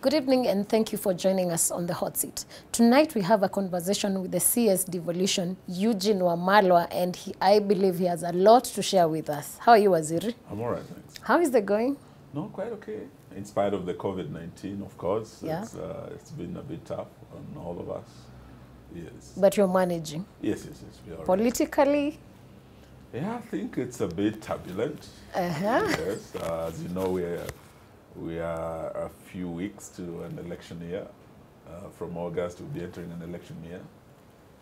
Good evening and thank you for joining us on the hot seat. Tonight we have a conversation with the CS Devolution, Eugene Wamalwa, and he, I believe he has a lot to share with us. How are you, Waziri? I'm all right, thanks. How is the going? No, quite okay. In spite of the COVID-19, of course, Yeah. it's, uh, it's been a bit tough on all of us. Yes. But you're managing. yes, yes, yes. We are all right. Politically, Yeah, I think it's a bit turbulent. uh-huh. Yes. Uh, as you know, we're, we are a few weeks to an election year. Uh, from August, we'll be entering an election year.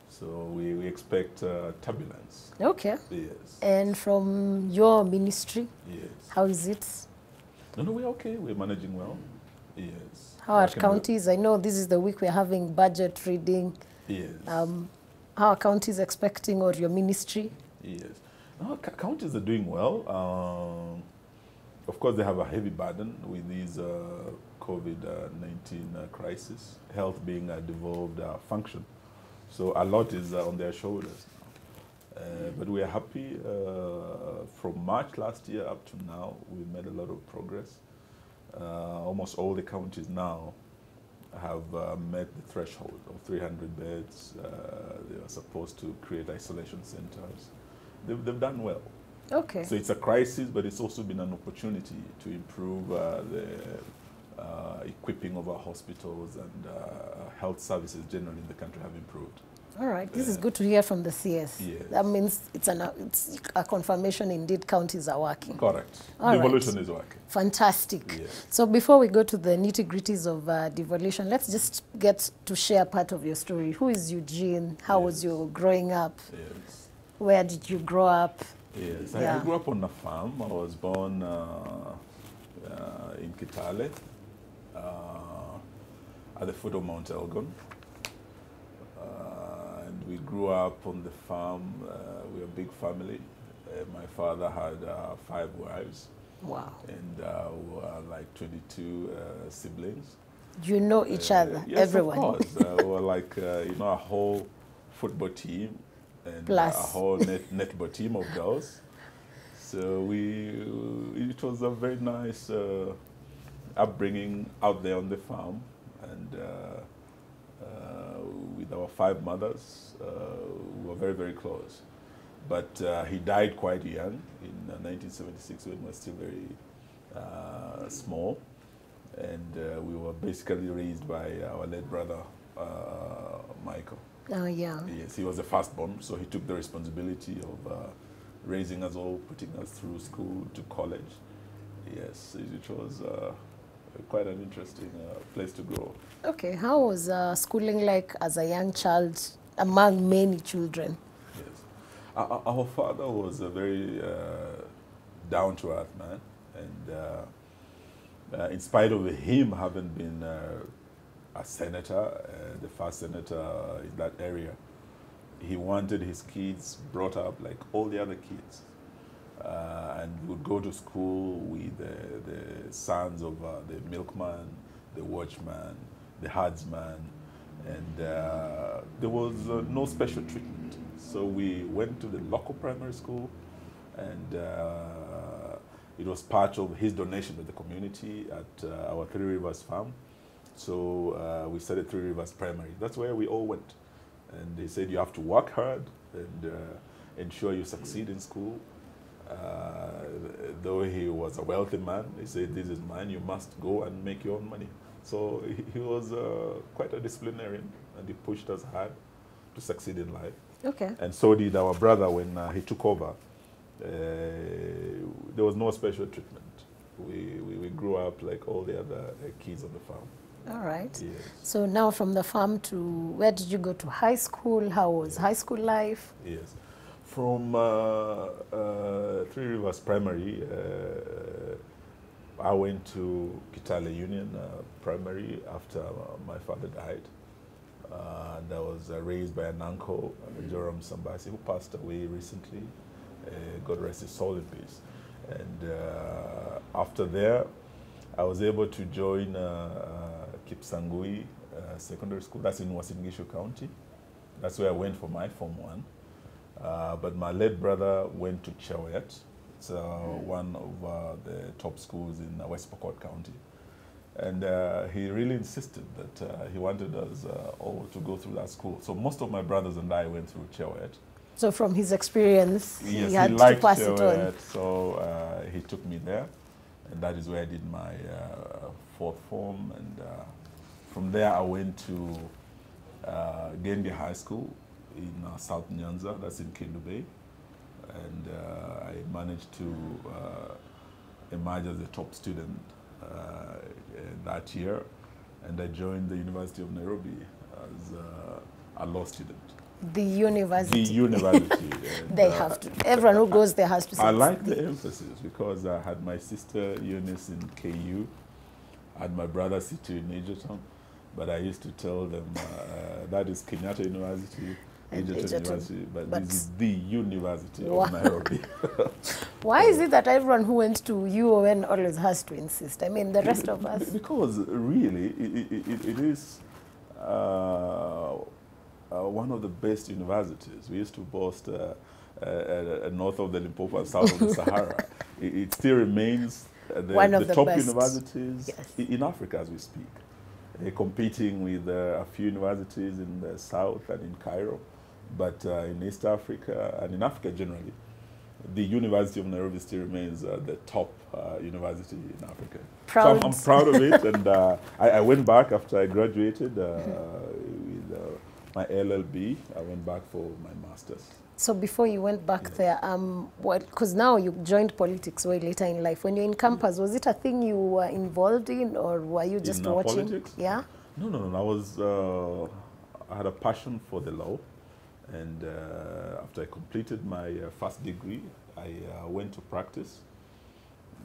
So we, we expect uh, turbulence. Okay. Yes. And from your ministry, Yes. how is it? No, no, we're okay. We're managing well. Yes. How are counties? I know this is the week we're having budget reading. Yes. Um, how are counties expecting or your ministry? Yes. No, counties are doing well. Um, of course, they have a heavy burden with this uh, COVID-19 uh, crisis, health being a devolved uh, function. So a lot is uh, on their shoulders. Uh, but we are happy. Uh, from March last year up to now, we've made a lot of progress. Uh, almost all the counties now have uh, met the threshold of 300 beds. Uh, they are supposed to create isolation centers. They've, they've done well. Okay. So it's a crisis, but it's also been an opportunity to improve uh, the uh, equipping of our hospitals and uh, health services generally in the country have improved. All right. This is good to hear from the CS. Yes. That means it's, an, it's a confirmation indeed counties are working. Correct. All right. Devolution is working. Fantastic. Yes. So before we go to the nitty gritties of uh, devolution, let's just get to share part of your story. Who is Eugene? How was Yes. your growing up? Yes. Where did you grow up? Yes, I, I grew up on a farm. I was born uh, uh, in Kitale, uh, at the foot of Mount Elgon. Uh, and we grew up on the farm. Uh, we're a big family. Uh, my father had uh, five wives, Wow. and uh, we were like 22 uh, siblings. You know each other, yes, everyone. of course. we were like, uh, you know, a whole football team and Plus. a whole net, netball team of girls. So we, it was a very nice uh, upbringing out there on the farm, and uh, uh, with our five mothers, uh, we were very, very close. But uh, he died quite young in uh, 1976 when we were still very uh, small and uh, we were basically raised by our late brother uh, Michael. Oh, yeah. Yes, he was the firstborn, so he took the responsibility of uh, raising us all, putting us through school to college. Yes, it was uh, quite an interesting uh, place to grow. Okay. How was uh, schooling like as a young child among many children? Yes, our, our father was a very uh, down-to-earth man, and uh, uh, in spite of him having been uh, a senator, uh, the first senator in that area, he wanted his kids brought up like all the other kids. Uh, and would go to school with the, sons of uh, the milkman, the watchman, the herdsman, and uh, there was uh, no special treatment. So we went to the local primary school, and uh, it was part of his donation to the community at uh, our Three Rivers farm. So uh, we started Three Rivers Primary. That's where we all went. And they said you have to work hard and uh, ensure you succeed in school. Uh, though he was a wealthy man, he said, This is mine, you must go and make your own money. So he, he was uh, quite a disciplinarian and he pushed us hard to succeed in life. Okay. And so did our brother when uh, he took over. Uh, there was no special treatment. We, we, we grew up like all the other uh, kids on the farm. All right. Yes. So now from the farm to where did you go to high school? How was high school life? Yes. From uh, uh, Three Rivers Primary, uh, I went to Kitale Union uh, Primary after my father died. Uh, and I was uh, raised by an uncle, uh, Joram Sambasi, who passed away recently. Uh, God rest his soul in peace. And uh, after there, I was able to join uh, Kipsangui uh, Secondary School. That's in Uasin Gishu County. That's where I went for my Form 1. Uh, but my late brother went to Chewoyet. It's uh, one of uh, the top schools in uh, West Pokot County. And uh, he really insisted that uh, he wanted us uh, all to go through that school. So most of my brothers and I went through Chewoyet. So from his experience, Yes, he had to liked pass it on. So uh, he took me there, and that is where I did my uh, fourth form. And uh, from there, I went to uh, High School in uh, South Nyanza, that's in Kendu Bay, and uh, I managed to uh, emerge as a top student uh, that year, and I joined the University of Nairobi as uh, a law student. The university. The university. and, they have to. Everyone who goes there has to. I like the- the emphasis because I had my sister Eunice in KU, Had my brother city in Egerton, but I used to tell them uh, that is Kenyatta University, And Egerton Egerton, University, but, but- this is the University Wow. of Nairobi. Why is it that everyone who went to UON always has to insist? I mean, the rest of us. Because really, it, it, it, it is uh, uh, one of the best universities. We used to boast uh, uh, uh, north of the Limpopo and south of the Sahara. It, it still remains uh, the, One of the the top best. universities Yes. in Africa as we speak, uh, competing with uh, a few universities in the south and in Cairo, but uh, in East Africa and in Africa generally, the University of Nairobi still remains uh, the top uh, university in Africa. So I'm, I'm Proud. proud of it, and uh, I, I went back after I graduated uh, with uh, my LLB. I went back for my master's. So before you went back there, um, because now you joined politics way later in life. When you're in campus, was it a thing you were involved in, or were you just uh, watching? politics? Yeah. No, no, no. I was. Uh, I had a passion for the law, and uh, after I completed my uh, first degree, I uh, went to practice.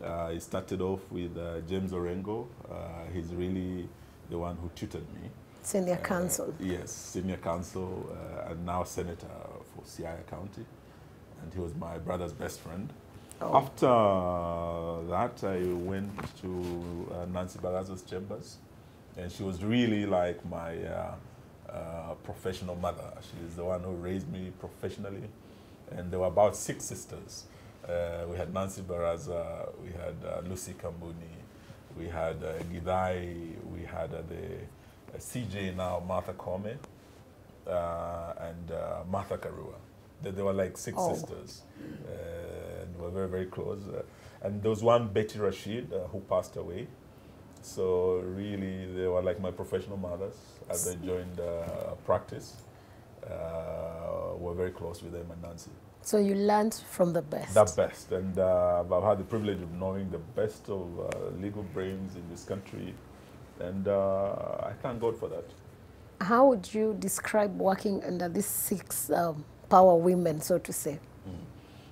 Uh, I started off with uh, James Orengo. Uh, he's really the one who tutored me. Senior counsel. yes, senior counsel uh, and now senator for Siaya County, and he was my brother's best friend. Oh. After that, I went to uh, Nancy Baraza's chambers, and she was really like my uh, uh, professional mother. She's the one who raised me professionally, and there were about six sisters. Uh, we had Nancy Baraza, we had uh, Lucy Kambuni, we had uh, Gidai, we had uh, the uh, CJ now, Martha Koome, uh, and uh, Martha Karua. They, they were like six Oh. sisters, uh, and were very, very close. Uh, and there was one, Betty Rashid, uh, who passed away. So really, they were like my professional mothers as I joined uh, practice. Uh, we're very close with them and Nancy. So you learned from the best. The best, and uh, I've had the privilege of knowing the best of uh, legal brains in this country, and uh, I thank God for that. How would you describe working under these six um, power women, so to say?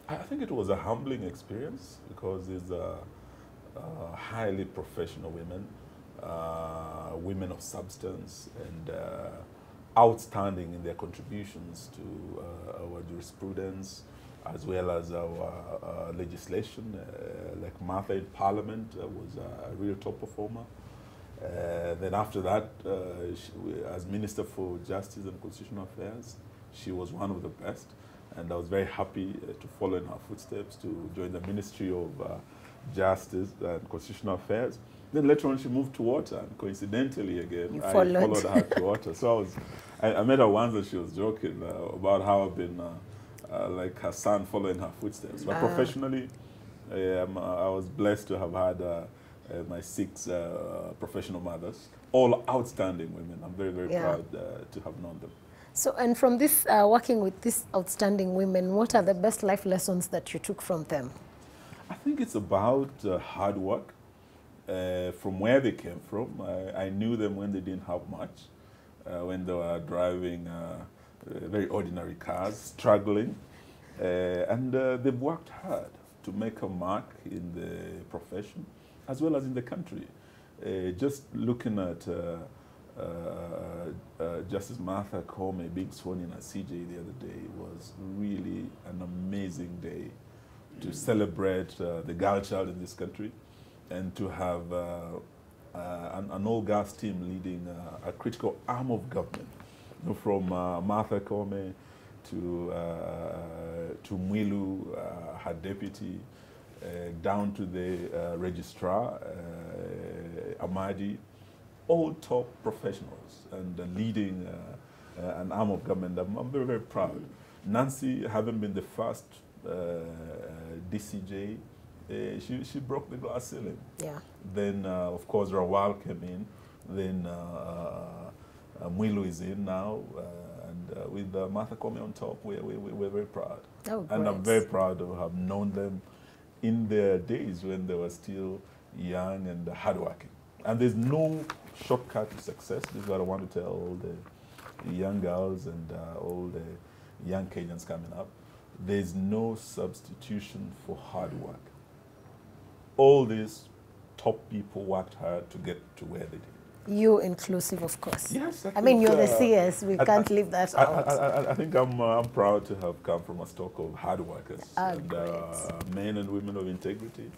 I I think it was a humbling experience because these are uh, highly professional women, uh, women of substance, and uh, outstanding in their contributions to uh, our jurisprudence as well as our uh, legislation. Uh, like Martha in Parliament uh, was a real top performer. Uh, then after that, uh, she, as Minister for Justice and Constitutional Affairs, she was one of the best. And I was very happy uh, to follow in her footsteps to join the Ministry of uh, Justice and Constitutional Affairs. Then later on, she moved to water, and coincidentally again, You I followed. followed her to water. So I was, I, I met her once, and she was joking uh, about how I've been uh, uh, like her son following her footsteps. But Ah. professionally, um, I was blessed to have had uh, my six uh, professional mothers, all outstanding women. I'm very, very Yeah. proud uh, to have known them. So, and from this, uh, working with these outstanding women, what are the best life lessons that you took from them? I think it's about uh, hard work. Uh, from where they came from, I, I knew them when they didn't have much, uh, when they were driving very ordinary cars, struggling, uh, and uh, they've worked hard to make a mark in the profession as well as in the country. Uh, just looking at uh, uh, uh, Justice Martha Koome being sworn in as CJ the other day was really an amazing day to celebrate uh, the girl child in this country and to have uh, uh, an, an all girls team leading uh, a critical arm of government, from uh, Martha Koome to, uh, to Mwilu, uh, her deputy, down to the uh, registrar, uh, Amadi, all top professionals and uh, leading uh, uh, an arm of government. I'm, I'm very, very proud. Nancy, having been the first uh, DCJ, uh, she, she broke the glass ceiling. Yeah. Then, uh, of course, Rawal came in. Then uh, uh, Mwilu is in now. Uh, and uh, with uh, Martha Koome on top, we're, we're, we're very proud. Oh, and I'm very proud to have known them in their days when they were still young and hardworking. And there's no shortcut to success. This is what I want to tell all the young girls and uh, all the young Kenyans coming up. There's no substitution for hard work. All these top people worked hard to get to where they did. You inclusive, of course. Yes, I mean, you're the uh, CS. We I- can't I- leave that I, out. I, I, I think I'm, uh, I'm proud to have come from a stock of hard workers Ah, and uh, men and women of integrity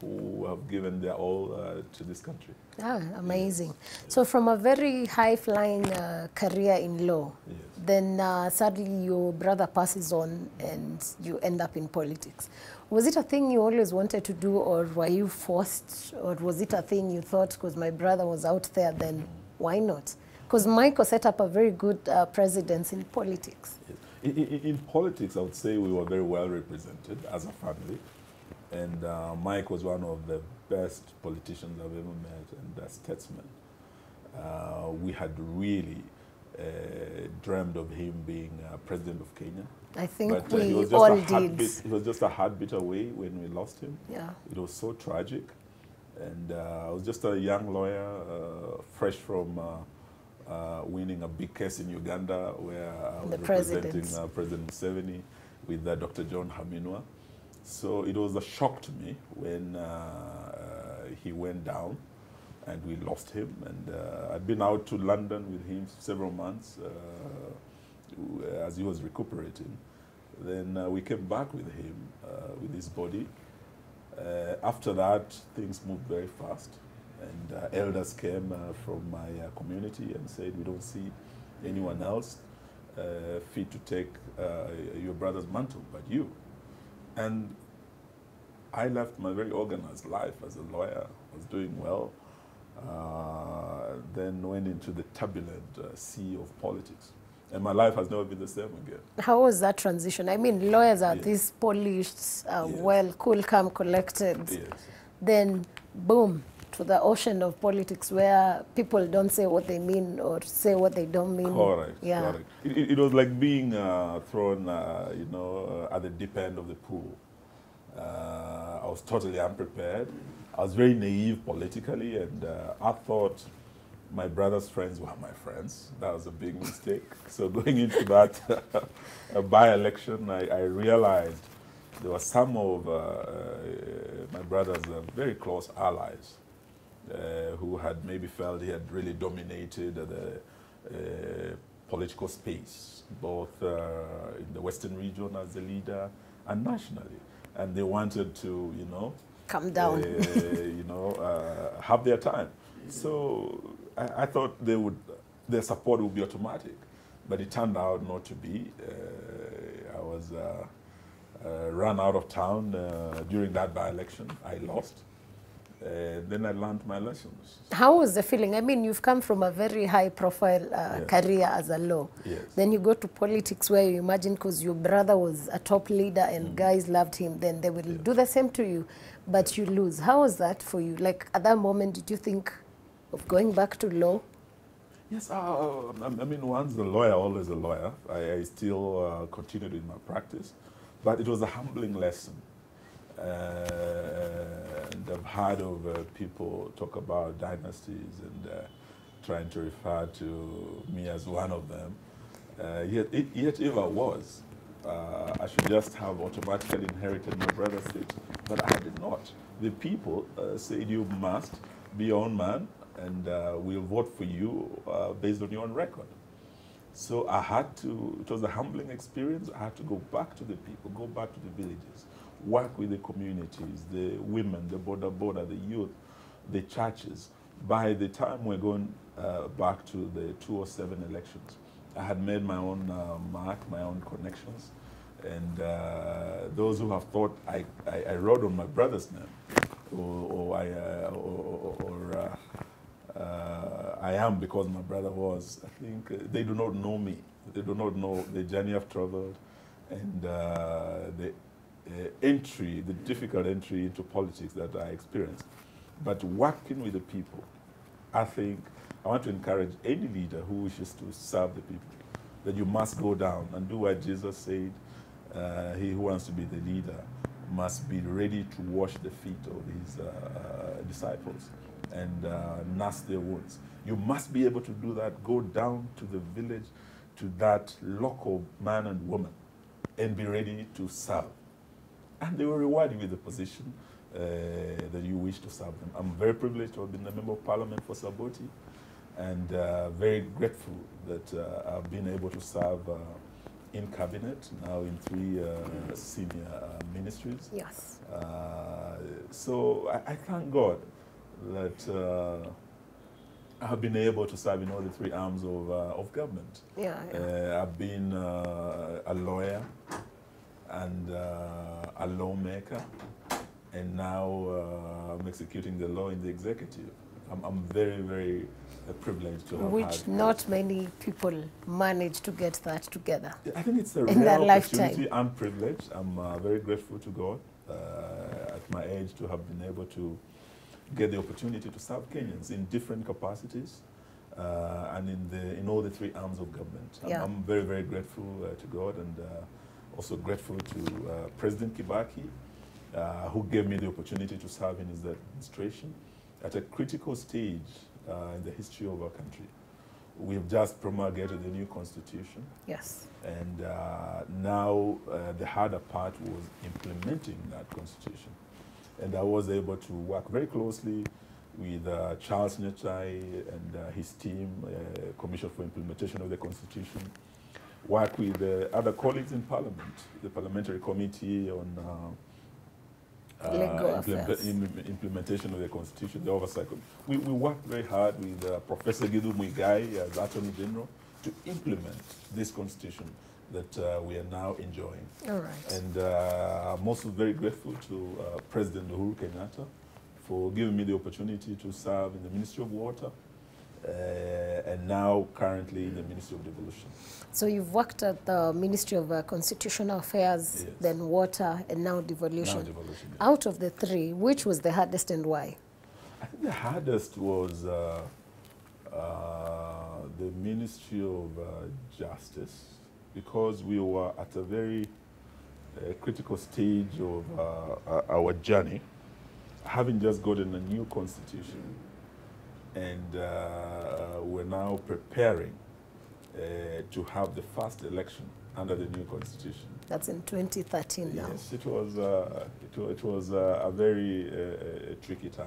who have given their all uh, to this country. Ah, amazing. So, from a very high flying uh, career in law, Yes. then uh, sadly your brother passes on and you end up in politics. Was it a thing you always wanted to do, or were you forced, or was it a thing you thought because my brother was out there, then why not? Because Michael set up a very good uh, precedence in politics. Yes. In, in, in politics, I would say we were very well represented as a family. And uh, Mike was one of the best politicians I've ever met and a statesman. Uh, we had really uh, dreamed of him being uh, president of Kenya. I think But uh, he we was just all a did. heartbeat, it was just a heartbeat away when we lost him. Yeah. It was so tragic. And uh, I was just a young lawyer, uh, fresh from uh, uh, winning a big case in Uganda where I was The representing uh, President Museveni with uh, Dr. John Khaminwa. So it was a shock to me when uh, uh, he went down and we lost him. And uh, I'd been out to London with him several months uh, as he was recuperating. Then uh, we came back with him uh, with his body. After that, things moved very fast, and elders came from my community and said, "We don't see anyone else fit to take your brother's mantle but you." And I left my very organized life as a lawyer, I was doing well, uh, then went into the turbulent uh, sea of politics. And my life has never been the same again. How was that transition? I mean, lawyers are Yes. these polished, uh, Yes. well, cool, calm, collected. Yes. Then, boom, to the ocean of politics where people don't say what they mean or say what they don't mean. Correct. Yeah. Correct. It, it- was like being uh, thrown, uh, you know, uh, at the deep end of the pool. Uh, I was totally unprepared. I was very naive politically, and uh, I thought my brother's friends were my friends. That was a big mistake. so going into that uh, by-election, I, I realized there were some of uh, uh, my brother's uh, very close allies who had maybe felt he had really dominated the uh, political space, both uh, in the Western region as a leader and nationally. And they wanted to, you know, Come down. uh, you know, uh, have their time. So I, I thought they would, their support would be automatic, but it turned out not to be. Uh, I was uh, uh, run out of town uh, during that by-election. I lost. Uh, then I learned my lessons. How was the feeling? I mean, you've come from a very high profile uh, Yeah. career as a law. Yes. Then you go to politics where you imagine because your brother was a top leader and Mm. guys loved him, then they will do the same to you, but you lose. How was that for you? Like at that moment, did you think of going back to law? Yes, uh, I I mean, once a lawyer, always a lawyer. I, I still uh, continued in my practice, but it was a humbling lesson. And I've heard of people talk about dynasties and uh, trying to refer to me as one of them. Uh, yet, it, yet if I was, uh, I should just have automatically inherited my brother's seat, but I did not. The people said you must be your own man, and uh, we'll vote for you uh, based on your own record. So I had to, it was a humbling experience. I had to go back to the people, go back to the villages, work with the communities, the women, the border border, the youth, the churches. By the time we're going uh, back to the 207 elections, I had made my own uh, mark, my own connections. And uh, those who have thought I, I, I wrote on my brother's name, or, or I, uh, or, or, or uh, I am because my brother was. I think uh, they do not know me. They do not know the journey I've traveled and uh, the uh, entry, the difficult entry into politics that I experienced. But working with the people, I think I want to encourage any leader who wishes to serve the people that you must go down and do what Jesus said. Uh, he who wants to be the leader must be ready to wash the feet of his uh, disciples and uh, nurse their wounds. You must be able to do that. Go down to the village, to that local man and woman, and be ready to serve. And they will reward you with the position uh, that you wish to serve them. I'm very privileged to have been a member of parliament for Saboti and uh, very grateful that uh, I've been able to serve uh, in cabinet, now in three uh, senior uh, ministries. Yes. Uh, so I, I thank God that uh, I've been able to serve in all the three arms of, uh, of government. Yeah. yeah. Uh, I've been uh, a lawyer and uh, a lawmaker, and now uh, I'm executing the law in the executive. I'm, I'm very, very uh, privileged to have Which had. not many people manage to get that together. I think it's a in rare opportunity. lifetime. I'm privileged. I'm uh, very grateful to God uh, at my age to have been able to get the opportunity to serve Kenyans in different capacities uh, and in the in all the three arms of government. I'm, Yeah. I'm very very grateful uh, to God and uh, also grateful to uh, President Kibaki uh, who gave me the opportunity to serve in his administration at a critical stage uh, in the history of our country. We've just promulgated the new constitution. Yes. And uh, now uh, the harder part was implementing that constitution. And I was able to work very closely with uh, Charles Nyachae and uh, his team, uh, Commission for Implementation of the Constitution, work with uh, other colleagues in Parliament, the Parliamentary Committee on uh, Legal implem- implementation of the Constitution, the oversight. We, we worked very hard with uh, Professor Githu Muigai as Attorney General to implement this Constitution that uh, we are now enjoying. All right. And uh, I'm also very grateful to uh, President Uhuru Kenyatta for giving me the opportunity to serve in the Ministry of Water uh, and now currently in the Ministry of Devolution. So you've worked at the Ministry of uh, Constitutional Affairs, Yes. then Water, and now Devolution. Now devolution. yeah. Out of the three, which was the hardest and why? I think the hardest was uh, uh, the Ministry of uh, Justice because we were at a very uh, critical stage of our journey, having just gotten a new constitution, and uh, we're now preparing uh, to have the first election under the new constitution. That's in 2013 now. Yes, it was, uh, it, it was uh, a very uh, uh, tricky time.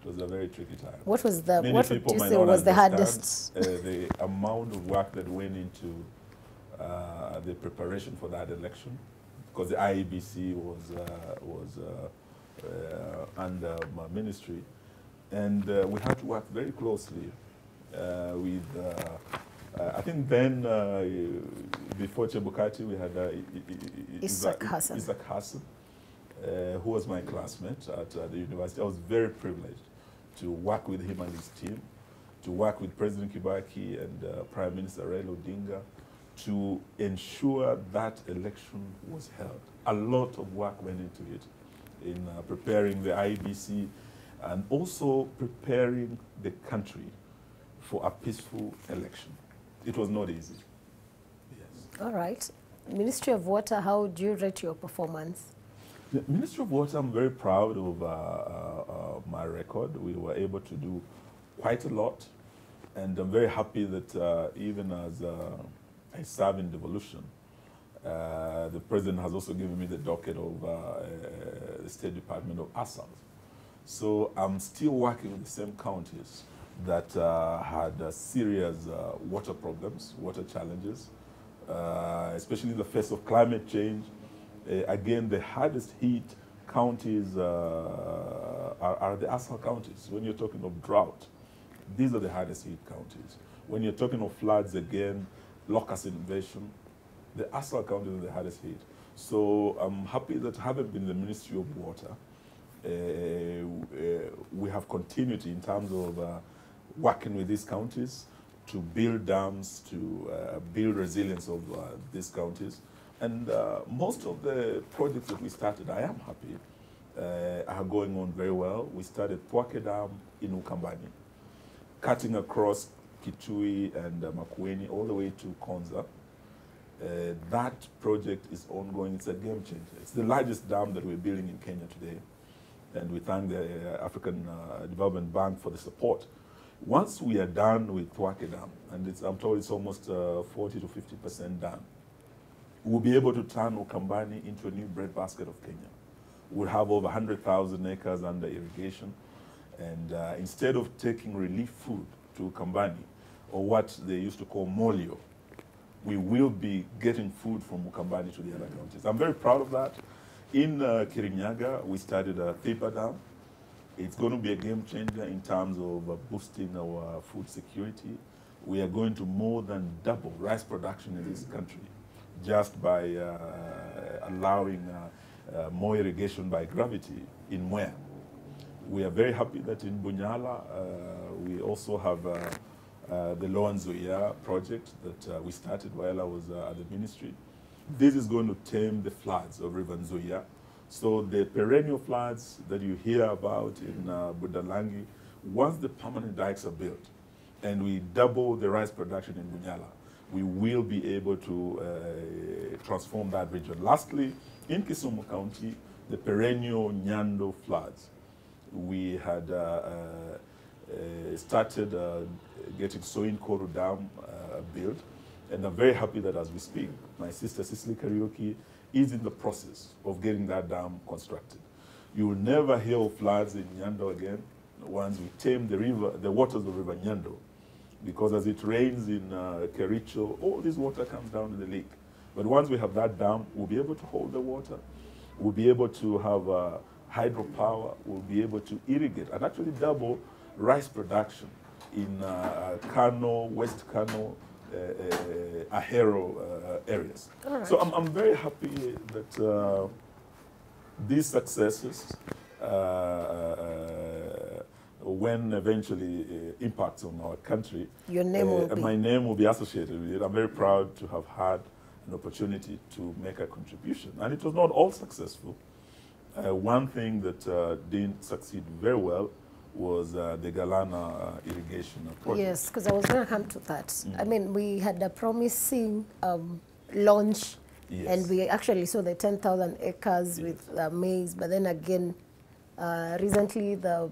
It was a very tricky time. What was the Many what would you might say was the hardest? Uh, the amount of work that went into uh, the preparation for that election, because the IEBC was uh, was uh, uh, under my ministry, and uh, we had to work very closely uh, with. Uh, uh, I think then, uh, before Chebukati, we had uh, Isaac Hassan. Isaac Hassan, uh, who was my classmate at uh, the university. I was very privileged to work with him and his team, to work with President Kibaki and uh, Prime Minister Raila Odinga to ensure that election was held. A lot of work went into it in uh, preparing the IEBC and also preparing the country for a peaceful election. It was not easy. Yes. All right. Ministry of Water, how would you rate your performance? The Ministry of Water, I'm very proud of uh, uh, uh, my record. We were able to do quite a lot, and I'm very happy that uh, even as uh, I serve in devolution, uh, the president has also given me the docket of uh, uh, the State Department of ASAL. So I'm still working with the same counties that uh, had uh, serious uh, water problems, water challenges, uh, especially in the face of climate change. Uh, again, the hardest hit counties uh, are, are the ASAL counties. When you're talking of drought, these are the hardest hit counties. When you're talking of floods, again, locust invasion, the ASAL counties are the hardest hit. So I'm happy that having been the Ministry of Water, we have continuity in terms of uh, working with these counties to build dams, to uh, build resilience of uh, these counties. And uh, most of the projects that we started, I am happy, uh, are going on very well. We started Thwake Dam in Ukambani, cutting across Kitui and uh, Makueni all the way to Konza. Uh, that project is ongoing. It's a game changer. It's the largest dam that we're building in Kenya today. And we thank the uh, African uh, Development Bank for the support. Once we are done with Thwake Dam, and it's, I'm told it's almost uh, 40 to 50% done, we'll be able to turn Ukambani into a new breadbasket of Kenya. We'll have over 100,000 acres under irrigation. And uh, instead of taking relief food to Ukambani, or what they used to call molio, we will be getting food from Ukambani to the other counties. I'm very proud of that. In uh, Kirinyaga, we started a Thiba Dam. It's going to be a game changer in terms of uh, boosting our food security. We are going to more than double rice production in this country just by uh, allowing uh, uh, more irrigation by gravity in Mwea. We are very happy that in Bunyala, uh, we also have uh, uh, the Lower Nzoia project that uh, we started while I was uh, at the ministry. This is going to tame the floods of River Nzoia. So the perennial floods that you hear about in uh, Budalangi, once the permanent dikes are built and we double the rice production in Bunyala, we will be able to uh, transform that region. Lastly, in Kisumu County, the perennial Nyando floods, we had uh, uh, uh, started uh, getting Soin Dam uh, built, and I'm very happy that as we speak, my sister Sicily Kariuki is in the process of getting that dam constructed. You will never hear of floods in Nyando again once we tame the river, the waters of the River Nyando, because as it rains in uh, Kericho, all this water comes down to the lake. But once we have that dam, we'll be able to hold the water. We'll be able to have uh, hydropower. We'll be able to irrigate and actually double rice production in uh, Kano, West Kano, uh, uh, Ahero uh, areas. Right. So I'm, I'm very happy that uh, these successes, uh, uh, when eventually uh, impacts on our country, Your name will uh, be. my name will be associated with it. I'm very proud to have had an opportunity to make a contribution. And it was not all successful. Uh, one thing that uh, didn't succeed very well was uh, the Galana uh, irrigation project. Yes, because I was going to come to that. I mean, we had a promising um, launch, Yes. and we actually saw the 10,000 acres with uh, maize, but then again, uh, recently the,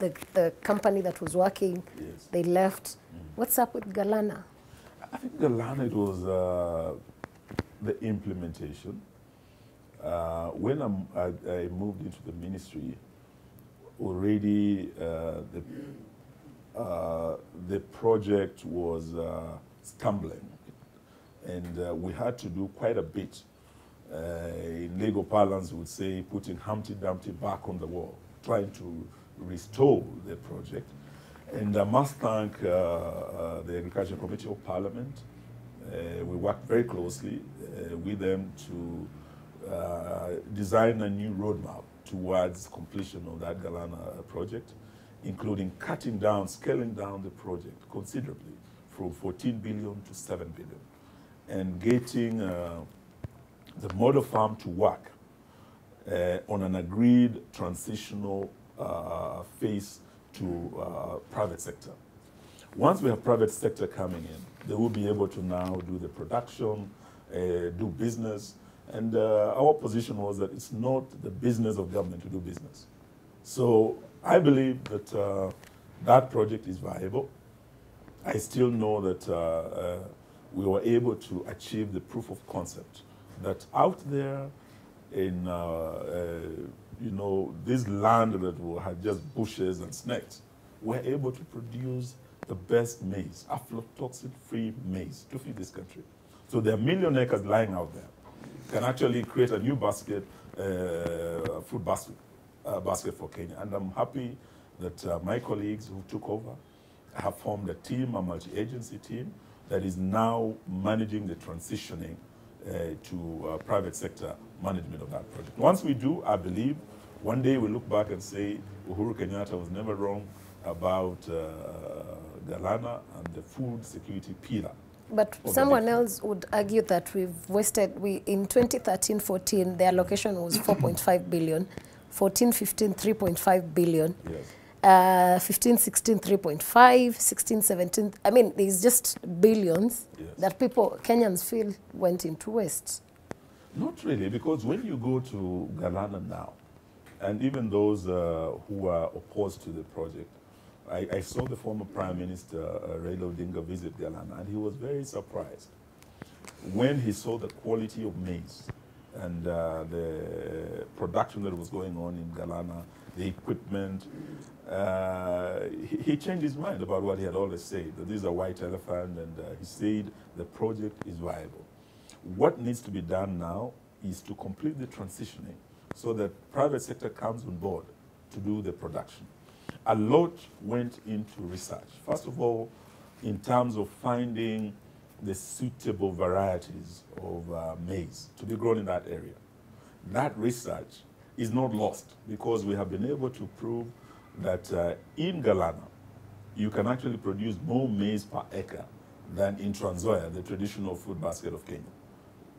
the the company that was working, Yes. they left. What's up with Galana? I think Galana, it was uh, the implementation. Uh, when I'm, I, I moved into the ministry, already uh, the uh, the project was uh, stumbling, and we had to do quite a bit. In legal parlance, we would say putting Humpty Dumpty back on the wall, trying to restore the project. And I must thank uh, uh, the Agriculture Committee of Parliament. Uh, we worked very closely with them to design a new roadmap towards completion of that Galana project, including cutting down, scaling down the project considerably from 14 billion to 7 billion, and getting uh, the model farm to work uh, on an agreed transitional uh, phase to uh, private sector. Once we have private sector coming in, they will be able to now do the production, uh, do business, and uh, our position was that it's not the business of government to do business. So I believe that uh, that project is viable. I still know that uh, uh, we were able to achieve the proof of concept that out there in, uh, uh, you know, this land that had just bushes and snakes, we're able to produce the best maize, aflatoxin-free maize to feed this country. So there are million acres lying out there. Can actually create a new basket, uh, food basket, uh, basket for Kenya. And I'm happy that uh, my colleagues who took over have formed a team, a multi-agency team, that is now managing the transitioning uh, to uh, private sector management of that project. Once we do, I believe, one day we look back and say Uhuru Kenyatta was never wrong about uh, Galana and the food security pillar. But someone else would argue that we've wasted, we, in 2013-14, the allocation was 4.5 billion, 14-15, 3.5 billion, Yes. uh, 15-16, 3.5, 16-17, I mean, there's just billions Yes. that people, Kenyans feel went into waste. Not really, because when you go to Galana now, and even those uh, who are opposed to the project, I, I saw the former Prime Minister uh, Raila Odinga visit Galana, and he was very surprised when he saw the quality of maize and uh, the production that was going on in Galana, the equipment. Uh, he, he changed his mind about what he had always said, that this is a white elephant, and uh, he said the project is viable. What needs to be done now is to complete the transitioning so that private sector comes on board to do the production. A lot went into research. First of all, in terms of finding the suitable varieties of uh, maize to be grown in that area. That research is not lost because we have been able to prove that uh, in Galana, you can actually produce more maize per acre than in Trans Nzoia, the traditional food basket of Kenya.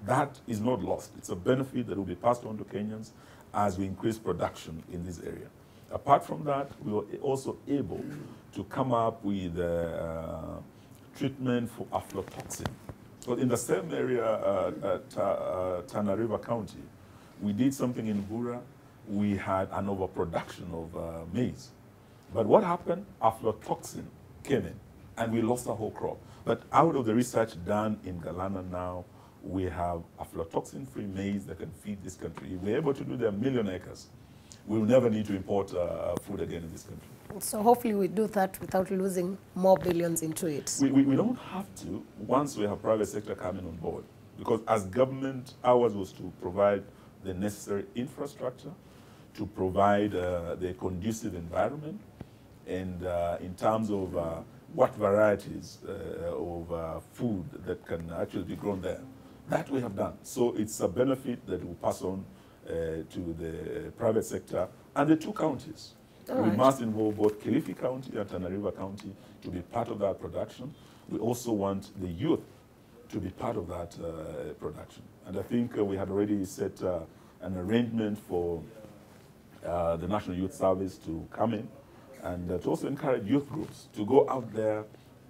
That is not lost. It's a benefit that will be passed on to Kenyans as we increase production in this area. Apart from that, we were also able to come up with uh, treatment for aflatoxin. So in the same area uh, at uh, Tana River County, we did something in Bura. We had an overproduction of uh, maize. But what happened? Aflatoxin came in, and we lost our whole crop. But out of the research done in Galana now, we have aflatoxin-free maize that can feed this country. We're able to do that a million acres, we'll never need to import uh, food again in this country. So hopefully we do that without losing more billions into it. We, we, we don't have to once we have private sector coming on board. Because as government, ours was to provide the necessary infrastructure, to provide uh, the conducive environment, and uh, in terms of uh, what varieties uh, of uh, food that can actually be grown there. That we have done. So it's a benefit that we pass on to the private sector and the two counties. All we right. must involve both Kilifi County and Tana River County to be part of that production. We also want the youth to be part of that uh, production. And I think uh, we had already set uh, an arrangement for uh, the National Youth Service to come in and uh, to also encourage youth groups to go out there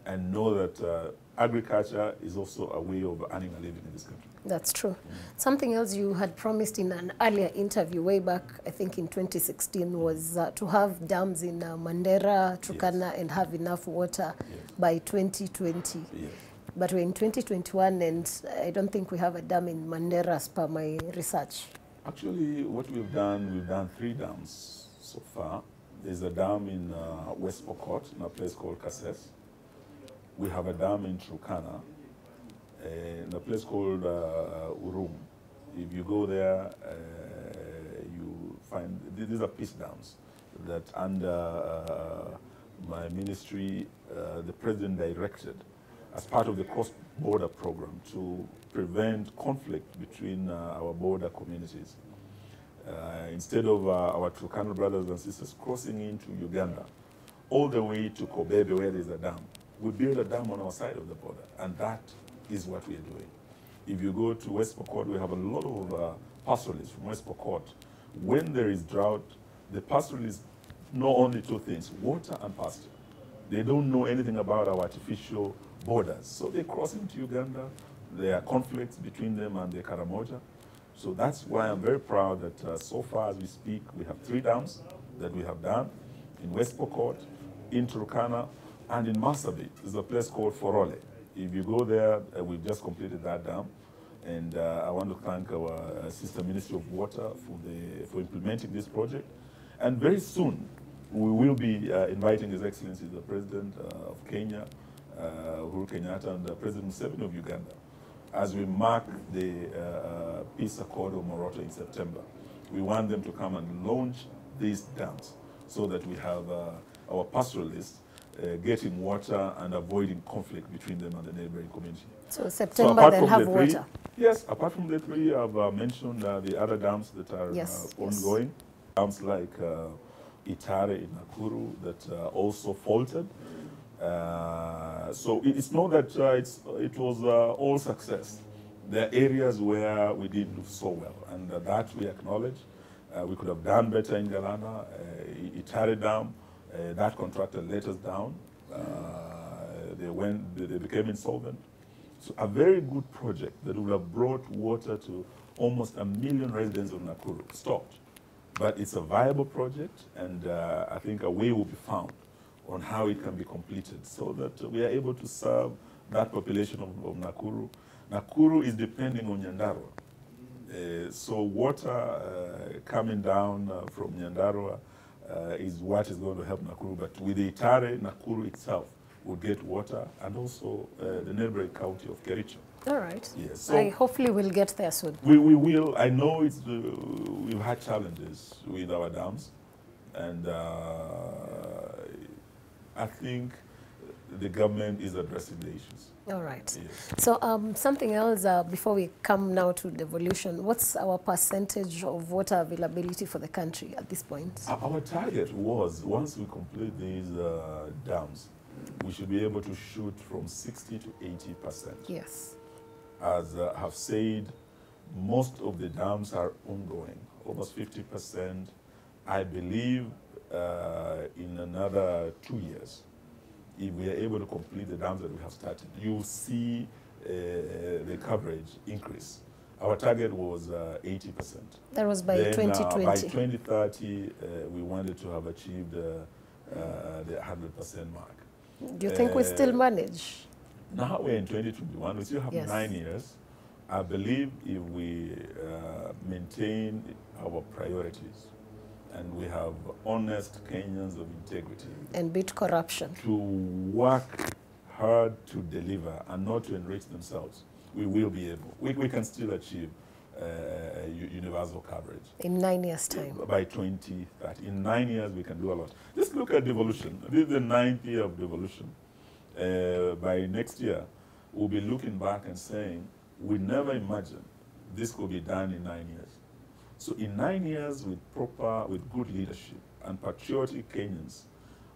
and know that uh, agriculture is also a way of earning a living in this country. That's true. Something else you had promised in an earlier interview way back, I think in 2016, was uh, to have dams in uh, Mandera, Turkana, and have enough water Yes. by 2020. Yes. But we're in 2021, and I don't think we have a dam in Mandera as per my research. Actually, what we've done, we've done three dams so far. There's a dam in uh, West Pokot, in a place called Kasses. We have a dam in Turkana, uh, in a place called uh, Urum. If you go there, uh, you find th- these are peace dams that under uh, my ministry, uh, the president directed as part of the cross-border program to prevent conflict between uh, our border communities. Uh, instead of uh, our Turkana brothers and sisters crossing into Uganda, all the way to Kobebe where there's a dam, we build a dam on our side of the border, and that is what we are doing. If you go to West Pokot, we have a lot of uh, pastoralists from West Pokot. When there is drought, the pastoralists know only two things, water and pasture. They don't know anything about our artificial borders. So they cross into Uganda. There are conflicts between them and the Karamoja. So that's why I'm very proud that uh, so far as we speak, we have three dams that we have done in West Pokot, in Turkana, and in Marsabit. There's a place called Forole. If you go there, uh, we've just completed that dam. And uh, I want to thank our uh, sister Ministry of Water for, the, for implementing this project. And very soon, we will be uh, inviting His Excellency the President uh, of Kenya, uh, Uhuru Kenyatta, and President Museveni of Uganda as we mark the Peace Accord of Moroto in September. We want them to come and launch these dams so that we have our pastoralists uh, getting water and avoiding conflict between them and the neighboring community. So So September, they'll from have the three, water. Yes, apart from the three, I've uh, mentioned uh, the other dams that are Yes, uh, yes. ongoing. Dams like uh, Itare in Nakuru that uh, also faltered. Uh, so it- it's not that uh, it's, it was uh, all success. There are areas where we didn't do so well, and uh, that we acknowledge. Uh, we could have done better in Galana. Uh, Itare Dam, that contractor let us down. Uh, they, went, they, they became insolvent. So a very good project that would have brought water to almost a million residents of Nakuru stopped. But it's a viable project, and uh, I think a way will be found on how it can be completed so that we are able to serve that population of, of Nakuru. Nakuru is depending on Nyandarua. Uh, so water uh, coming down uh, from Nyandarua uh, is what is going to help Nakuru. But with the Itare, Nakuru itself will get water, and also uh, the neighboring county of Kericho. All right. Yes. So I hopefully we'll get there soon. we, we will. I know it's uh, we've had challenges with our dams, and uh, I think the government is addressing the issues. All right. Yes. So um, something else uh, before we come now to devolution, what's our percentage of water availability for the country at this point? Our target was once we complete these uh, dams, we should be able to shoot from 60 to 80 percent. Yes. As uh, have said, most of the dams are ongoing, almost 50 percent. I believe uh, in another two years, if we are able to complete the dams that we have started, you'll see uh, the coverage increase. Our target was uh, 80 percent. That was by Then, uh, 2020. by 2030, uh, we wanted to have achieved uh, uh, the 100% mark. Do you think we still uh, manage? Now we're in 2021, we still have Yes. nine years. I believe if we uh, maintain our priorities and we have honest Kenyans of integrity And beat corruption. to work hard to deliver and not to enrich themselves, we will be able. We, we can still achieve uh, universal coverage. In nine years' time. by 2030. In nine years, we can do a lot. Just look at devolution. This is the ninth year of devolution. Uh, by next year, we'll be looking back and saying, we never imagined this could be done in nine years. So in nine years, with proper, with good leadership and patriotic Kenyans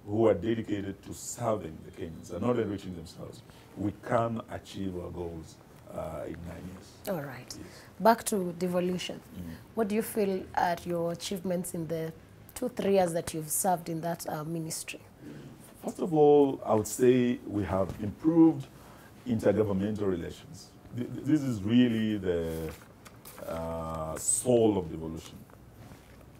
who are dedicated to serving the Kenyans and not enriching themselves, we can achieve our goals uh, in nine years. All right. Yes. Back to devolution. Mm. What do you feel are your achievements in the two, three years that you've served in that uh, ministry? First of all, I would say we have improved intergovernmental relations. Th- th- This is really the uh, soul of devolution.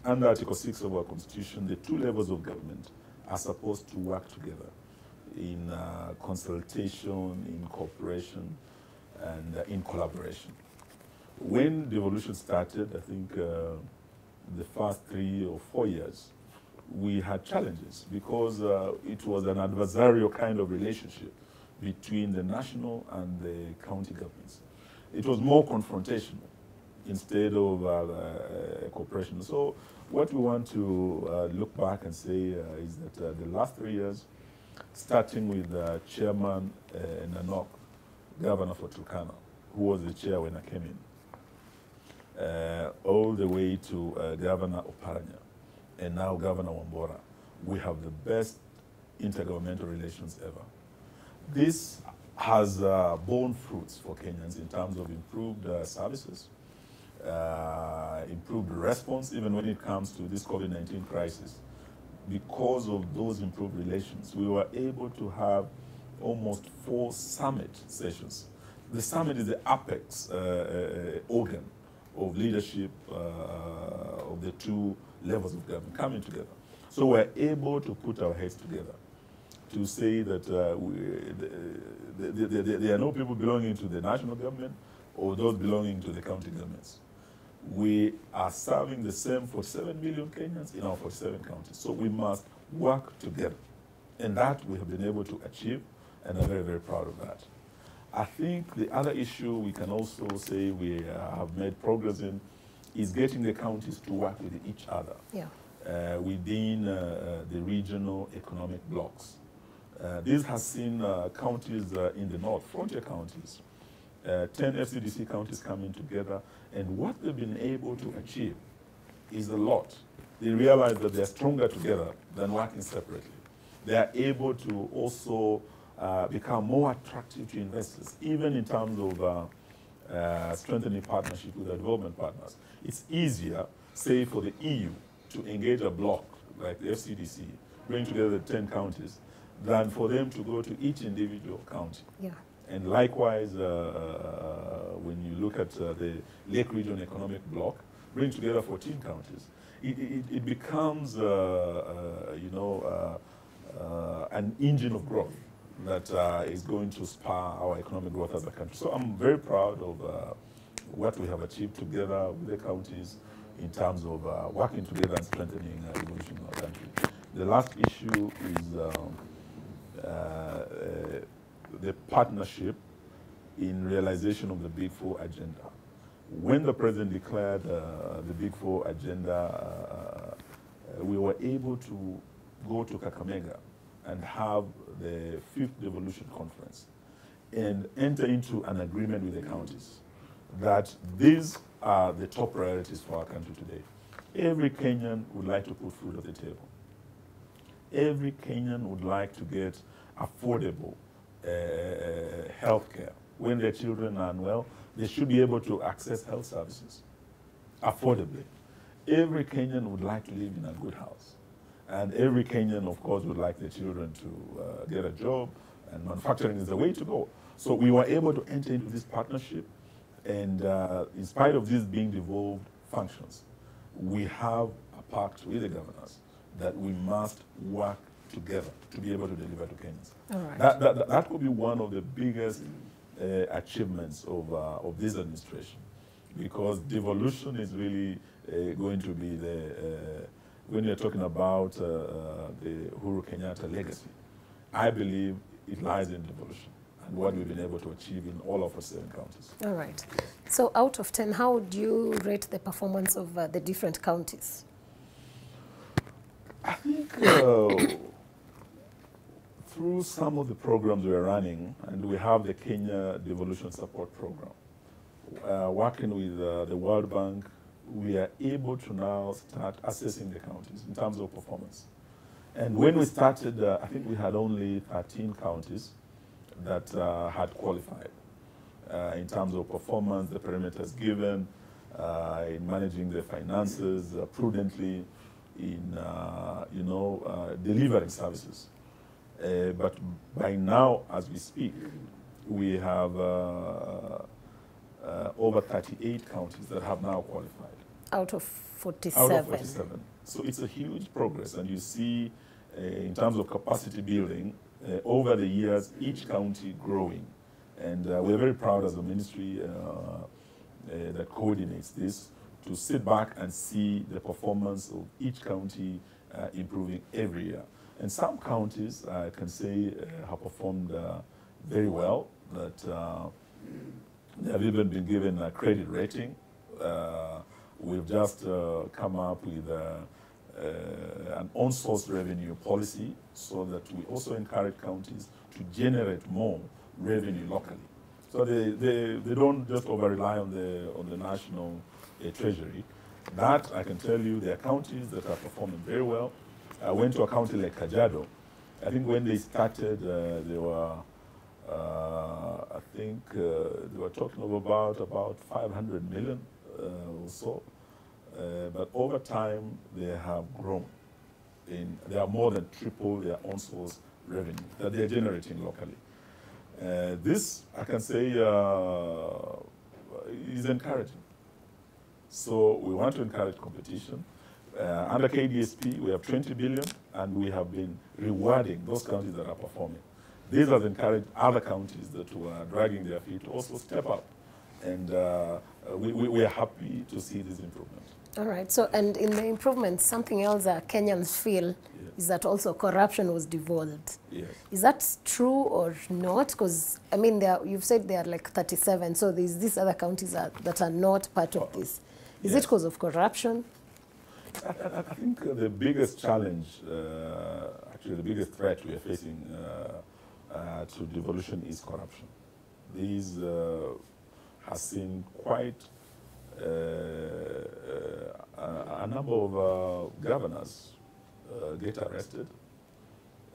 Under Article 6 of our Constitution, the two levels of government are supposed to work together in uh, consultation, in cooperation, and uh, in collaboration. When devolution started, I think uh, the first three or four years, we had challenges because uh, it was an adversarial kind of relationship between the national and the county governments. It was more confrontational instead of uh, uh, cooperation. So what we want to uh, look back and say is that the last three years, starting with Chairman uh, Nanok, Governor for Turkana, who was the chair when I came in, uh, all the way to uh, Governor Oparanya, and now Governor Wambora, we have the best intergovernmental relations ever. This has uh, borne fruits for Kenyans in terms of improved services, uh, improved response, even when it comes to this COVID 19 crisis. Because of those improved relations, we were able to have almost four summit sessions. The summit is the apex uh, uh, organ of leadership uh, of the two levels of government coming together. So we're able to put our heads together to say that uh, we, the, the, the, there are no people belonging to the national government or those belonging to the county governments. We are serving the same 47 million Kenyans in our 47 counties. So we must work together. And that we have been able to achieve, and I'm very, very proud of that. I think the other issue we can also say we uh, have made progress in is getting the counties to work with each other Yeah. uh, within uh, uh, the regional economic blocks. Uh, this has seen uh, counties uh, in the north, frontier counties, uh, 10 FCDC counties coming together, and what they've been able to achieve is a lot. they realize that they're stronger together than working separately. They are able to also uh, become more attractive to investors, even in terms of uh, uh, strengthening partnership with their development partners. It's easier, say, for the EU to engage a bloc like the FCDC, bring together 10 counties, than for them to go to each individual county. Yeah. And likewise, uh, uh, when you look at uh, the Lake Region Economic Bloc, bring together 14 counties, it, it, it becomes, uh, uh, you know, uh, an engine of growth that is going to spur our economic growth as a country. So I'm very proud of what we have achieved together with the counties in terms of working together and strengthening uh, evolution in our country. The last issue is um, the partnership in realization of the Big Four agenda. When the president declared uh, the Big Four agenda, uh, we were able to go to Kakamega and have the fifth devolution conference and enter into an agreement with the counties that these are the top priorities for our country today. Every Kenyan would like to put food on the table. Every Kenyan would like to get affordable uh, health care. When their children are unwell, they should be able to access health services affordably. Every Kenyan would like to live in a good house. And every Kenyan, of course, would like their children to uh, get a job, and manufacturing is the way to go. So we were able to enter into this partnership, and uh, in spite of these being devolved functions, we have a pact with the governors that we must work together to be able to deliver to Kenyans. All right. That, that, that could be one of the biggest uh, achievements of, uh, of this administration because devolution is really uh, going to be the, uh, when you're talking about uh, uh, the Uhuru Kenyatta legacy, I believe it lies in devolution and what we've been able to achieve in all of our seven counties. All right. So out of 10, how would you rate the performance of the different counties? I think through some of the programs we're running, and we have the Kenya Devolution Support Program, uh, working with uh, the World Bank, we are able to now start assessing the counties in terms of performance. And when we started, uh, I think we had only 13 counties that uh, had qualified uh, in terms of performance, the parameters given, uh, in managing the finances prudently, in you know delivering services. Uh, but by now, as we speak, we have uh, uh, over 38 counties that have now qualified. Out of 47. Out of 47. So it's a huge progress. And you see, uh, in terms of capacity building, uh, over the years, each county growing. And uh, we're very proud as a ministry that coordinates this to sit back and see the performance of each county improving every year. And some counties, I can say, uh, have performed uh, very well, that uh, they have even been given a credit rating. we've just come up with an on-source revenue policy so that we also encourage counties to generate more revenue locally. So they, they, they don't just over-rely on the, on the national uh, treasury. That, I can tell you, there are counties that are performing very well. I went to a county like Kajiado. I think when they started, uh, they were, uh, I think uh, they were talking about about 500 million uh, or so. Uh, but over time, they have grown. In, they are more than triple their own source revenue that they're generating locally. Uh, this, I can say, is encouraging. So we want to encourage competition. Uh, under KDSP, we have 20 billion, and we have been rewarding those counties that are performing. This has encouraged other counties that were dragging their feet to also step up. And uh, we, we, we, are happy to see this improvement. All right. So, and in the improvement, something else that Kenyans feel yes. is that also corruption was devolved. Yes. Is that true or not? Because, I mean, there, you've said there are like 37, so there's these other counties are, that are not part of this. Is yes. it because of corruption? I, I, think the biggest challenge, uh, actually the biggest threat we are facing uh, uh, to devolution is corruption. This uh, has seen quite uh, uh, a number of uh, governors uh, get arrested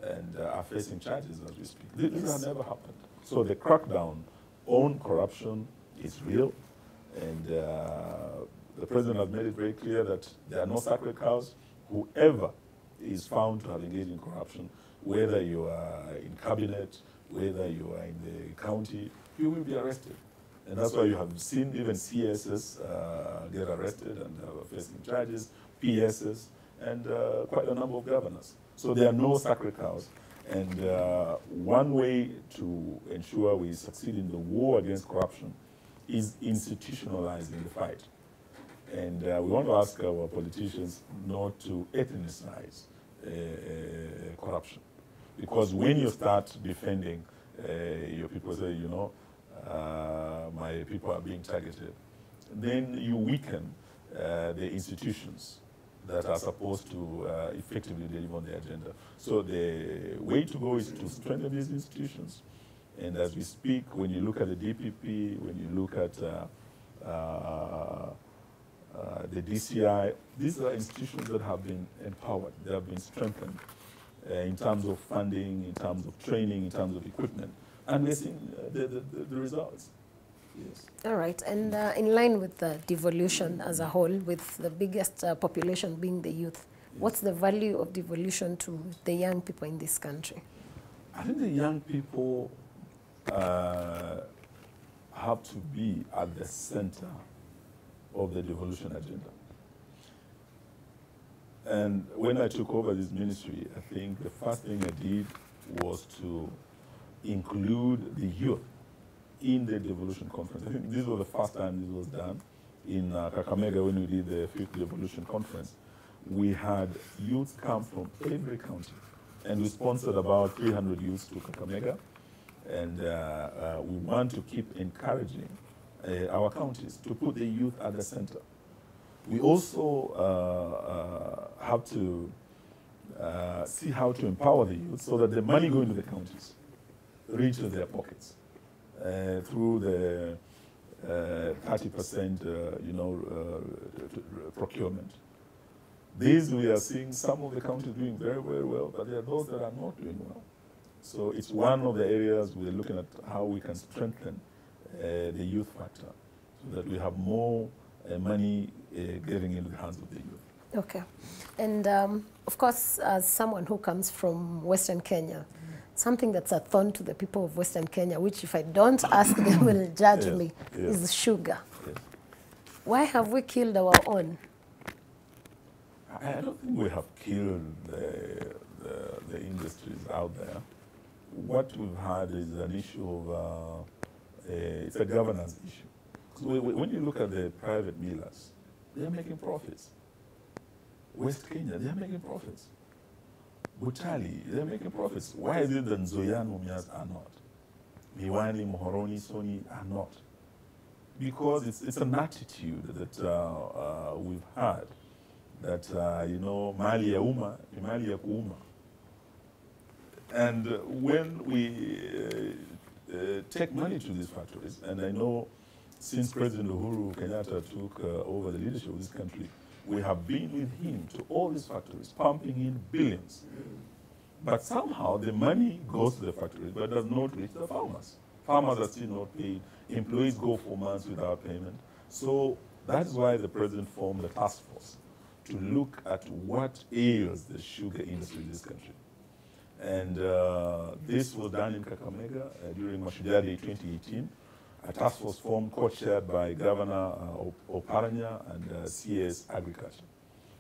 and uh, are facing charges as we speak. This, Yes. has never happened. So the crackdown on corruption is real, and uh, the president has made it very clear that there are no sacred cows. Whoever is found to have engaged in corruption, whether you are in cabinet, whether you are in the county, you will be arrested. And that's why you have seen even CSs uh, get arrested and are facing charges, PSs, and uh, quite a number of governors. So there are no sacred cows. And uh, one way to ensure we succeed in the war against corruption is institutionalizing the fight. And uh, we want to ask our politicians not to ethnicize uh, uh, corruption. Because when you start defending uh, your people, say, you know, uh, my people are being targeted, then you weaken uh, the institutions that are supposed to uh, effectively deliver on the agenda. So the way to go is to strengthen these institutions. And as we speak, when you look at the DPP, when you look at uh, uh, uh, the DCI, these are institutions that have been empowered, they have been strengthened uh, in terms of funding, in terms of training, in terms of equipment. And we're seeing uh, the, the, the, results. Yes. All right, and uh, in line with the devolution as a whole, with the biggest uh, population being the youth, what's the value of devolution to the young people in this country? I think the young people uh, have to be at the center of the devolution agenda. And when I took over this ministry, I think the first thing I did was to include the youth in the devolution conference. I think this was the first time this was done in uh, Kakamega when we did the fifth devolution conference. We had youth come from every county, and we sponsored about 300 youths to Kakamega. And uh, uh, we want to keep encouraging uh, our counties to put the youth at the center. We also uh, uh, have to uh, see how to empower the youth so that the money going to the counties reaches their pockets uh, through the uh, 30% uh, you know, procurement. These we are seeing some of the counties doing very, very well, but there are those that are not doing well. So it's one of the areas we're looking at how we can strengthen the youth factor so that we have more uh, money uh, getting into the hands of the youth. Okay. And um, of course, as someone who comes from Western Kenya, something that's a thorn to the people of Western Kenya, which if I don't ask, they will judge Yes, me, yes. is sugar. Yes. Why have we killed our own? I don't think we have killed the, the, the industries out there. What we've had is an issue of, uh, it's a governance issue. we- when you look at the private millers, they're making profits. West Kenya, they're making profits. Butali, they're making profits. Why is it that Nzoia and Mumias are not? Miwani, Muhoroni, Sony are not? Because it's, it's an attitude that uh, uh, we've had that uh, you know mali ya umma mali ya kuuma and uh, when we uh, take money to these factories. And i know since president uhuru kenyatta took uh, over the leadership of this country we have been with him to all these factories pumping in billions. But somehow the money goes to the factories but does not reach the farmers. Farmers are still not paid. Employees go for months without payment. So that's why the president formed a task force to look at what ails the sugar industry in this country. And uh, this was done in Kakamega uh, during Mashujaa Day 2018. A task force formed, co-chaired by Governor uh, Op- Oparanya and uh, CS Agriculture.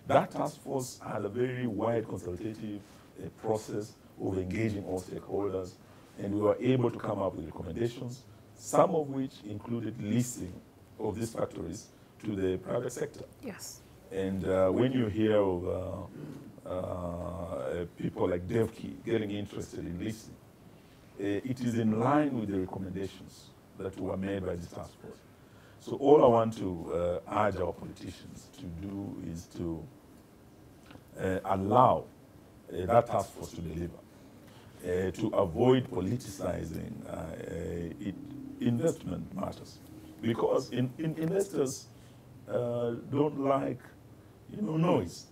That task force had a very wide consultative uh, process of engaging all stakeholders, and we were able to come up with recommendations, some of which included leasing of these factories to the private sector. Yes. And uh, when you hear of uh, uh, people like Devki getting interested in leasing, uh, it is in line with the recommendations that were made by this task force. So all I want to uh, urge our politicians to do is to uh, allow that task force to deliver, to avoid politicizing it, investment matters. Because in, in investors don't like, you know, noise.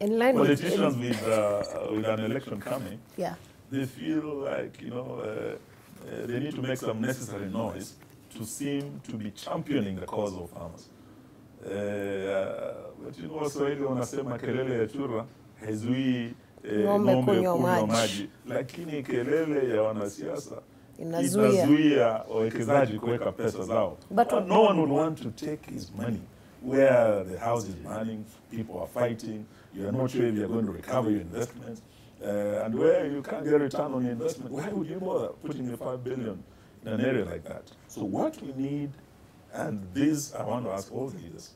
In line with Politicians with, uh, with an election coming, yeah. they feel like, you know, uh, uh, they need to make some necessary noise to seem to be championing the cause of farmers. Uh, but you know, Waswahili wanasema kelele ya chura haizuii eh, Ng'ombe kunywa maji. maji, lakini kelele ya wanasiasa Inazuia. wawekezaji kuweka pesa zao. But no one would want to take his money where the house is burning, people are fighting, you are not sure if you're going to recover your investment, uh, and where you can't get a return on your investment. Why would you bother putting the five billion in an area like that? So what we need, and this I want to ask all leaders,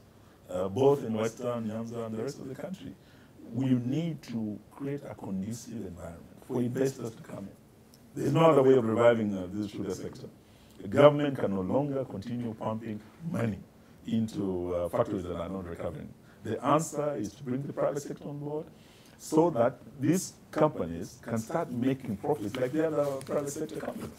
uh, both in Western Nyanza and the rest of the country, we need to create a conducive environment for investors to come in. There's no other way of reviving uh, this sugar sector. The government can no longer continue pumping money into uh, factories that are not recovering. The answer is to bring the private sector on board so that these companies can start making profits like the other private sector companies.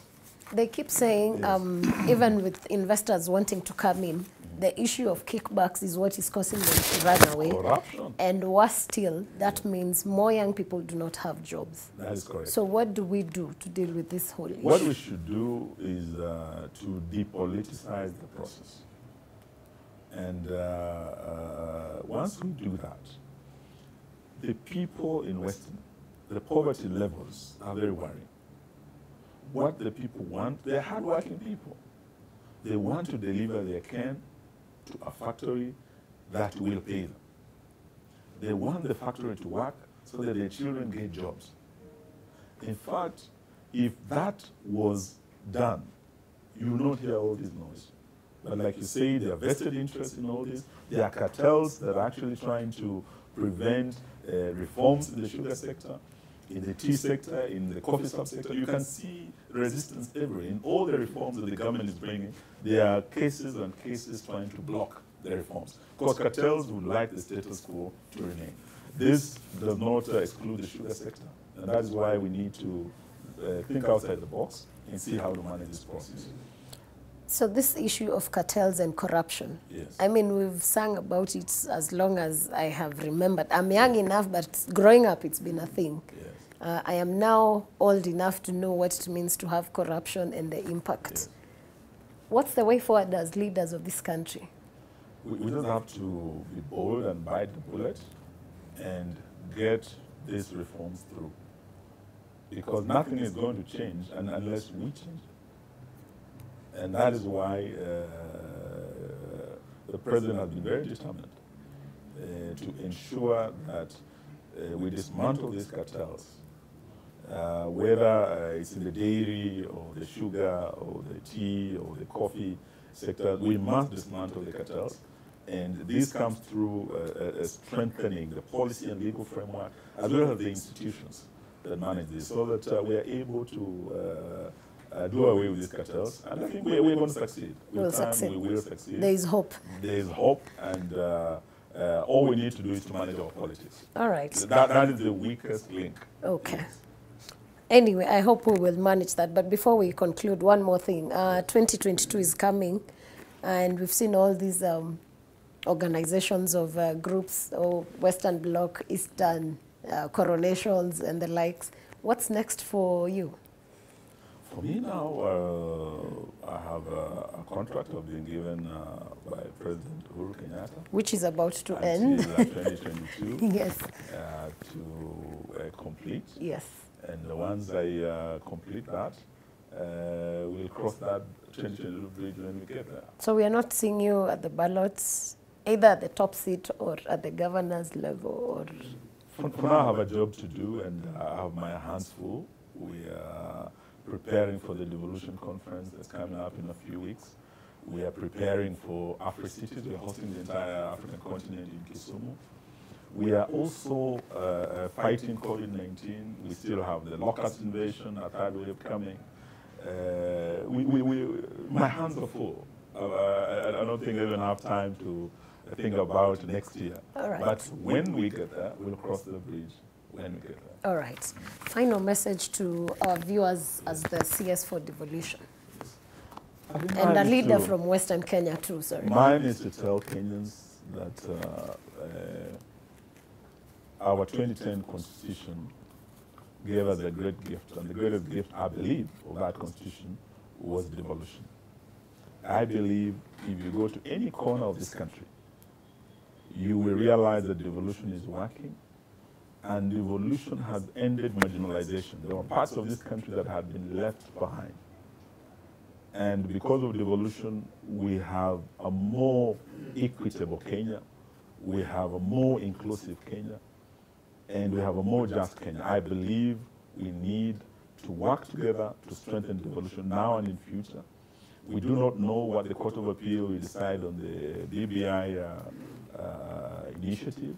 They keep saying, Yes. um, even with investors wanting to come in, the issue of kickbacks is what is causing them to run away. Corruption. And worse still, that means more young people do not have jobs. That is correct. So what do we do to deal with this whole issue? What we should do is uh, to depoliticize the process. And uh, uh, once we do that, the people in Western, the poverty levels are very worrying. What the people want, they're hardworking people. They want to deliver their can to a factory that will pay them. They want the factory to work so that their children get jobs. In fact, if that was done, you will not hear all this noise. But like you say, there are vested interests in all this. There are cartels that are actually trying to prevent uh, reforms in the sugar sector, in the tea sector, in the coffee subsector. You can see resistance everywhere. In all the reforms that the government is bringing, there are cases and cases trying to block the reforms. Because cartels would like the status quo to remain. This does not uh, exclude the sugar sector. And that is why we need to uh, think outside the box and see how to manage this process. So this issue of cartels and corruption. Yes. I mean, we've sung about it as long as I have remembered. I'm young enough, but growing up, it's been a thing. Yes. Uh, I am now old enough to know what it means to have corruption and the impact. Yes. What's the way forward as leaders of this country? We, we just have to be bold and bite the bullet and get these reforms through. Because nothing is going to change unless we change. And that is why uh, the president has been very determined uh, to ensure that uh, we dismantle these cartels. Whether it's in the dairy or the sugar or the tea or the coffee sector, we must dismantle the cartels. And this comes through uh, uh, strengthening the policy and legal framework as well as the institutions that manage this so that uh, we are able to uh, do away with these cartels. And I think we're, we're going to succeed. We'll succeed. We will succeed. There is hope. There is hope, and uh, uh, all we need to do is to manage our politics. All right. That, that is the weakest link. Okay. Anyway, I hope we will manage that. But before we conclude, one more thing. Uh, 2022 is coming, and we've seen all these um, organizations of uh, groups, or Western Bloc, Eastern uh, coronations, and the likes. What's next for you? For me now, uh, I have a, a contract I've been given uh, by President Uhuru Kenyatta Which is about to end. uh, 2022 yes, uh, to uh, complete. yes. And once I uh, complete that, uh, we'll cross that 2022 bridge when we get there. So we are not seeing you at the ballots, either at the top seat or at the governor's level, or For, for now, I have a job to do, and I have my hands full. We are preparing for the Devolution Conference that's coming up in a few weeks. We are preparing for AfriCities. We are hosting the entire African continent in Kisumu. We are also uh, uh, fighting COVID-19. We still have the locust invasion, a third wave coming. Uh, we, we, we, my hands are full. Uh, I, I don't think I even have time to think about next year. Right. But when we get there, we'll cross the bridge when we get there. All right. Final message to our viewers as the CS for devolution. And a leader to- from Western Kenya too, sorry. Mine is to tell Kenyans that uh, uh, our 2010 constitution gave us a great gift, and the greatest gift, I believe, of that constitution was devolution. I believe if you go to any corner of this country, you will realize that devolution is working, and devolution has ended marginalization. There were parts of this country that had been left behind. And because of devolution, we have a more equitable Kenya, we have a more inclusive Kenya, and we have a more just Kenya. I believe we need to work together to strengthen devolution now and in future. We do not know what the Court of Appeal will decide on the BBI uh, uh, initiative,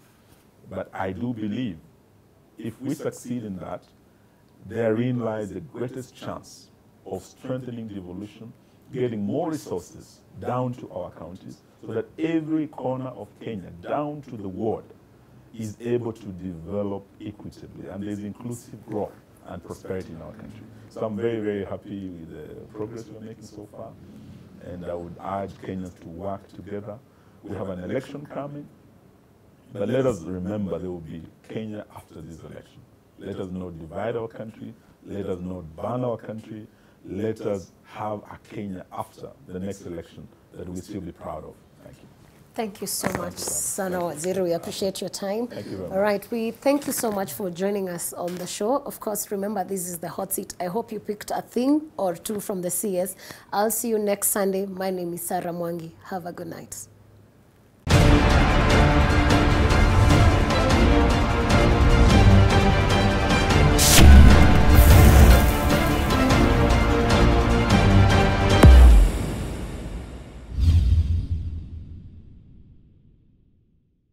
but I do believe if we succeed in that, therein lies the greatest chance of strengthening devolution, getting more resources down to our counties, so that every corner of Kenya, down to the ward, is able to develop equitably, and there's inclusive growth and prosperity in our country. So I'm very, very happy with the progress we're making so far, and I would urge Kenyans to work together. We have an election coming, but let us remember there will be Kenya after this election. Let us not divide our country. Let us not burn our country. Let us have a Kenya after the next election that we still be proud of. Thank you. Thank you so much, Sana Waziri. We appreciate your time. Thank you very All right, we thank you so much for joining us on the show. Of course, remember this is the hot seat. I hope you picked a thing or two from the CS. I'll see you next Sunday. My name is Sarah Mwangi. Have a good night.